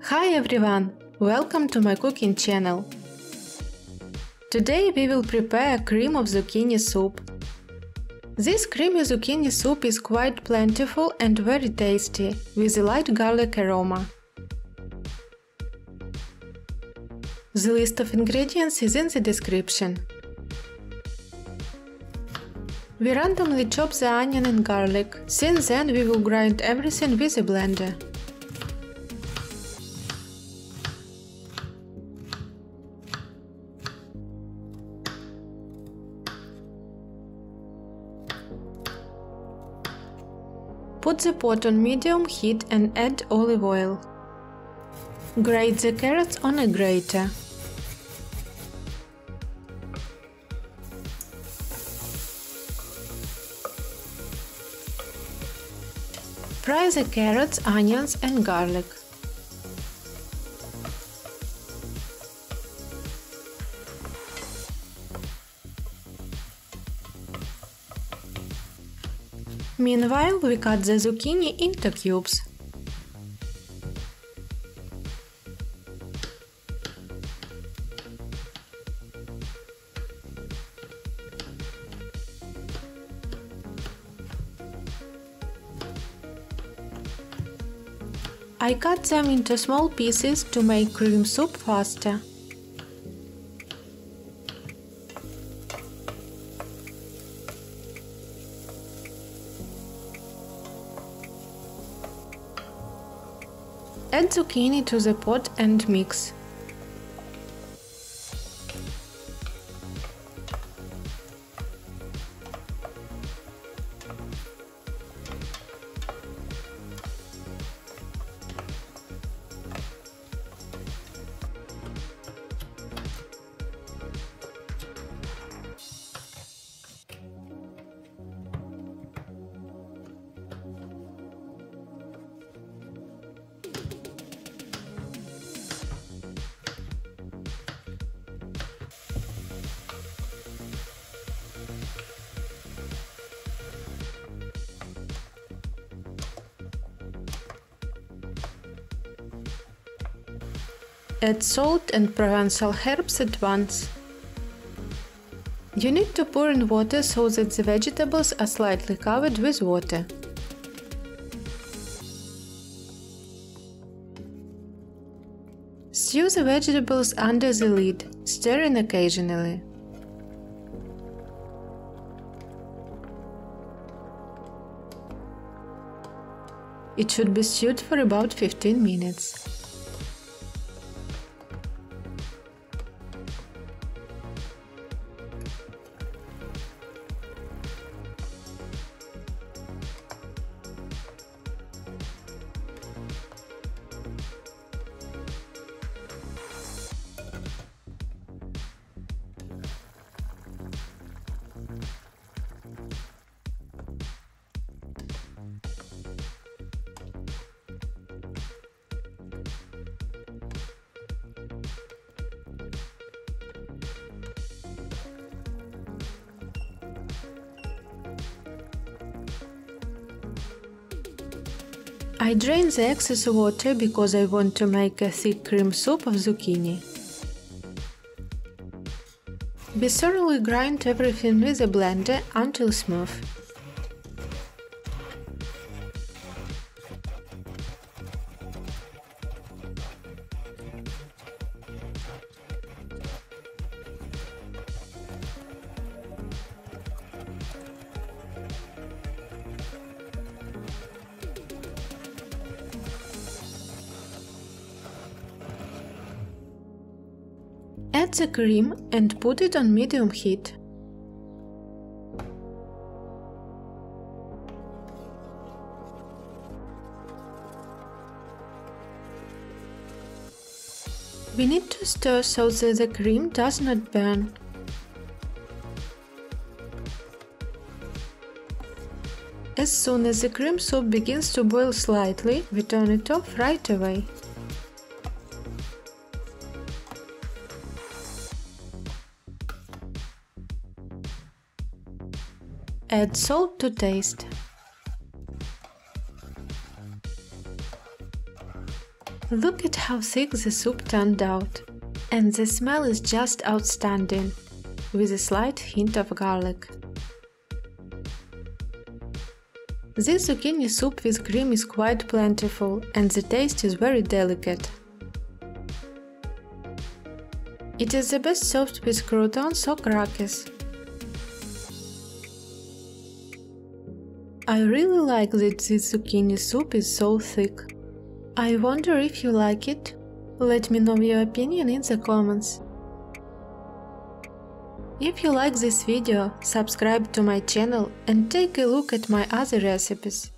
Hi everyone! Welcome to my cooking channel. Today we will prepare a cream of zucchini soup. This creamy zucchini soup is quite plentiful and very tasty, with a light garlic aroma. The list of ingredients is in the description. We randomly chop the onion and garlic, since then we will grind everything with a blender. Put the pot on medium heat and add olive oil. Grate the carrots on a grater. Fry the carrots, onions and garlic. Meanwhile, we cut the zucchini into cubes. I cut them into small pieces to make cream soup faster. Add zucchini to the pot and mix. Add salt and Provençal herbs at once. You need to pour in water so that the vegetables are slightly covered with water. Stew the vegetables under the lid, stirring occasionally. It should be stewed for about 15 minutes. I drain the excess water because I want to make a thick cream soup of zucchini. Be thoroughly grind everything with a blender until smooth. Add the cream and put it on medium heat. We need to stir so that the cream does not burn. As soon as the cream soup begins to boil slightly, we turn it off right away. Add salt to taste. Look at how thick the soup turned out. And the smell is just outstanding, with a slight hint of garlic. This zucchini soup with cream is quite plentiful and the taste is very delicate. It is the best served with croutons or crackers. I really like that this zucchini soup is so thick. I wonder if you like it? Let me know your opinion in the comments. If you like this video, subscribe to my channel and take a look at my other recipes.